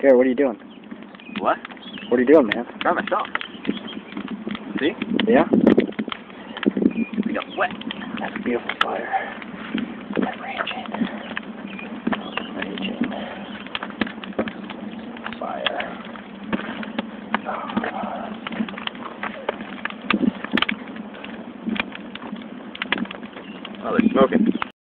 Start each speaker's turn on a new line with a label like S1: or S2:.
S1: Here, what are you doing?
S2: What?
S1: What are you doing, man?
S2: By myself. See?
S1: Yeah?
S2: We got wet.
S1: That's a beautiful fire. Raging. Raging. Fire.
S2: Oh, they're smoking.